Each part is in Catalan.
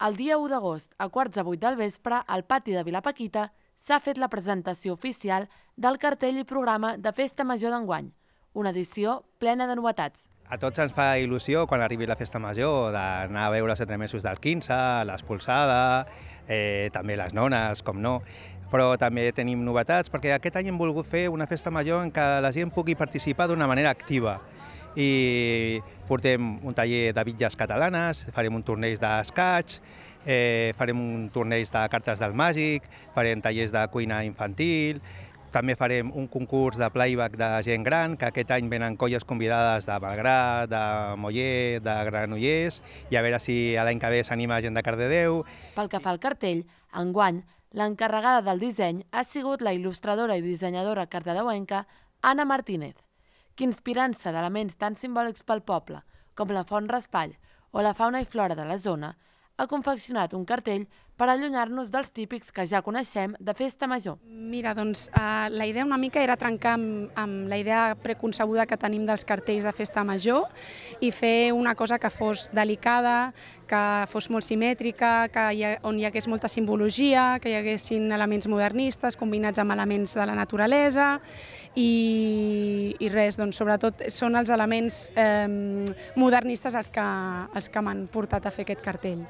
el dia 1 d'agost, a quarts de vuit del vespre, al pati de Vilapaquita, s'ha fet la presentació oficial del cartell i programa de Festa Major d'enguany, una edició plena de novetats. A tots ens fa il·lusió, quan arribi la festa major, d'anar a veure els entremesos del 15, l'expulsada, eh, també les nones, com no, però també tenim novetats perquè aquest any hem volgut fer una festa major en què la gent pugui participar d'una manera activa i portem un taller de bitlles catalanes, farem un torneig d'escaig, eh, farem un torneig de cartes del màgic, farem tallers de cuina infantil, també farem un concurs de playback de gent gran, que aquest any venen colles convidades de Belgrat, de Mollet, de Granollers, i a veure si l'any que ve s'anima gent de Cardedeu. Pel que fa al cartell, enguany, l'encarregada del disseny ha sigut la il·lustradora i dissenyadora cardedeuenca Anna Martínez que inspirant-se d'elements tan simbòlics pel poble com la font Raspall o la fauna i flora de la zona, ha confeccionat un cartell per allunyar-nos dels típics que ja coneixem de festa major. Mira, doncs uh, la idea una mica era trencar amb, amb la idea preconcebuda que tenim dels cartells de festa major i fer una cosa que fos delicada, que fos molt simètrica, que hi ha, on hi hagués molta simbologia, que hi haguessin elements modernistes combinats amb elements de la naturalesa i, i res, doncs sobretot són els elements eh, modernistes els que, els que m'han portat a fer aquest cartell.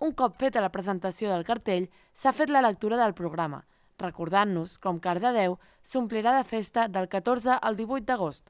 Un cop feta la presentació del cartell, s'ha fet la lectura del programa, recordant-nos com Cardedeu s'omplirà de festa del 14 al 18 d'agost.